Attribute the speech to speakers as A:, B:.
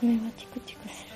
A: 爪はチクチクする。